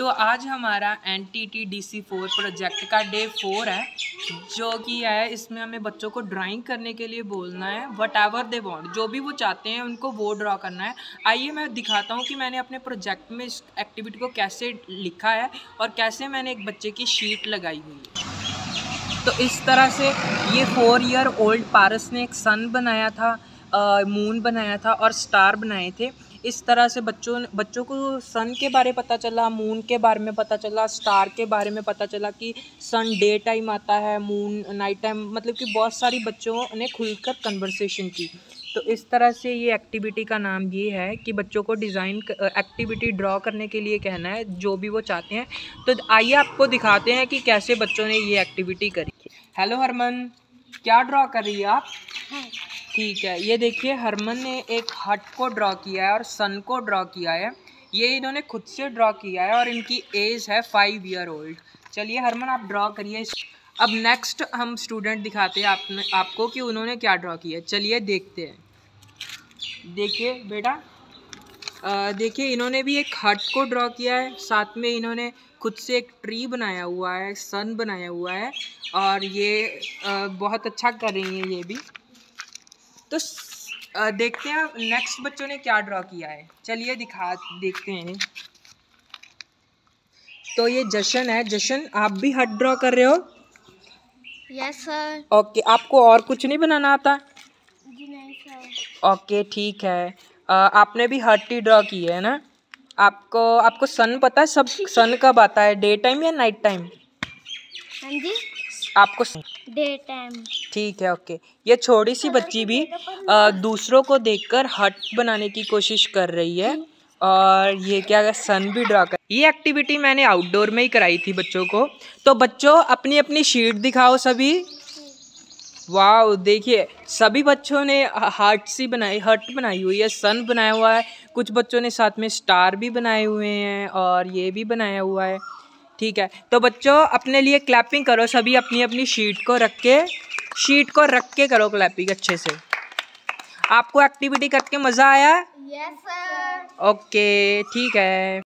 तो आज हमारा N T T D C four project का डे फोर है, जो कि है, इसमें हमें बच्चों को ड्राइंग करने के लिए बोलना है वट एवर दे वॉन्ट जो भी वो चाहते हैं, उनको वो ड्रॉ करना है। आइए मैं दिखाता हूँ कि मैंने अपने प्रोजेक्ट में इस एक्टिविटी को कैसे लिखा है और कैसे मैंने एक बच्चे की शीट लगाई हुई है। तो इस तरह से ये फोर ईयर ओल्ड पारस ने एक सन बनाया था मून बनाया था और स्टार बनाए थे। इस तरह से बच्चों बच्चों को सन के बारे पता चला मून के बारे में पता चला स्टार के बारे में पता चला कि सन डे टाइम आता है मून नाइट टाइम मतलब कि बहुत सारी बच्चों ने खुलकर कन्वर्सेशन की। तो इस तरह से ये एक्टिविटी का नाम ये है कि बच्चों को डिज़ाइन एक्टिविटी ड्रॉ करने के लिए कहना है, जो भी वो चाहते हैं। तो आइए आपको दिखाते हैं कि कैसे बच्चों ने ये एक्टिविटी करी। हेलो हरमन क्या ड्रॉ कर रही है आप? ठीक है। ये देखिए हरमन ने एक हट को ड्रॉ किया है और सन को ड्रॉ किया है। ये इन्होंने खुद से ड्रॉ किया है और इनकी एज है फाइव ईयर ओल्ड चलिए हरमन आप ड्रॉ करिए। अब नेक्स्ट हम स्टूडेंट दिखाते हैं आपने आपको कि उन्होंने क्या ड्रॉ किया चलिए देखते हैं। देखिए बेटा देखिए इन्होंने भी एक हट को ड्रॉ किया है। साथ में इन्होंने खुद से एक ट्री बनाया हुआ है सन बनाया हुआ है। और ये आ, बहुत अच्छा कर रही हैं ये भी। तो देखते हैं नेक्स्ट बच्चों ने क्या ड्रॉ किया है। चलिए दिखा देखते हैं। तो ये जशन है। जशन आप भी हट ड्रॉ कर रहे हो? यस सर ओके आपको और कुछ नहीं बनाना आता? जी नहीं सर ओके ठीक है। आ, आपने भी हट ही ड्रॉ की है ना? आपको आपको सन पता है? सब सन कब आता है? डे टाइम या नाइट टाइम हाँ जी। आपको डे टाइम ठीक है ओके। ये छोटी सी बच्ची भी आ, दूसरों को देखकर हट बनाने की कोशिश कर रही है और ये क्या है सन भी ड्रा कर ये एक्टिविटी मैंने आउटडोर में ही कराई थी बच्चों को। तो बच्चों अपनी अपनी शीट दिखाओ सभी। वाह देखिए सभी बच्चों ने हार्ट सी बनाई हर्ट बनाई हुई है सन बनाया हुआ है। कुछ बच्चों ने साथ में स्टार भी बनाए हुए हैं और ये भी बनाया हुआ है। ठीक है तो बच्चों अपने लिए क्लैपिंग करो सभी अपनी अपनी शीट को रख के। शीट को रख के करो क्लैपिंग अच्छे से। आपको एक्टिविटी करके मज़ा आया? यस सर ओके ठीक है।